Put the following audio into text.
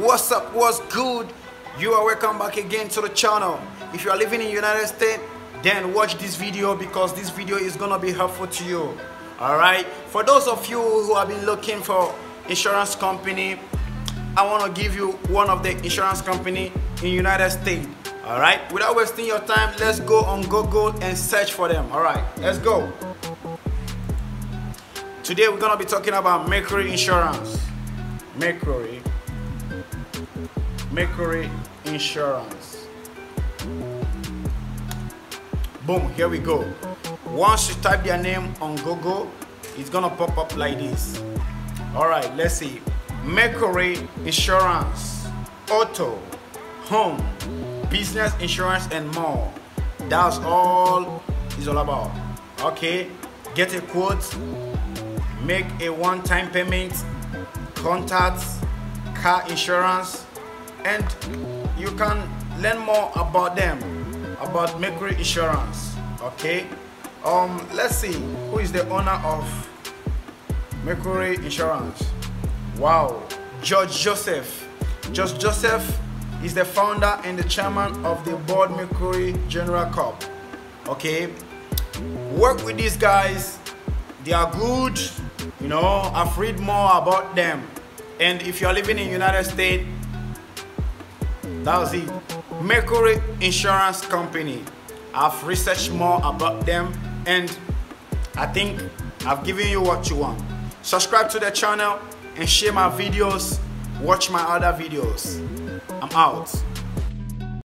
what's up? What's good? You are welcome back again to the channel. If you are living in united states then watch this video because this video is gonna be helpful to you. All right for those of you who have been looking for insurance company i want to give you one of the insurance company in united states. All right without wasting your time let's go on google and search for them. All right let's go. Today we're gonna be talking about mercury insurance. Mercury mercury insurance. Boom here we go. Once you type their name on google it's gonna pop up like this. All right let's see. Mercury insurance auto home business insurance and more. That's all it's all about. Okay get a quote. Make a one-time payment. Contact car insurance and you can learn more about them about mercury insurance okay? Um let's see who is the owner of mercury insurance? Wow george joseph. George joseph is the founder and the chairman of the board mercury general corp okay? Work with these guys they are good you know i've read more about them. And if you're living in united states that was it. Mercury insurance company. I've researched more about them and i think i've given you what you want. Subscribe to the channel and share my videos. Watch my other videos. I'm out